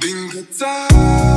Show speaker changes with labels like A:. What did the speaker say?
A: Din gățar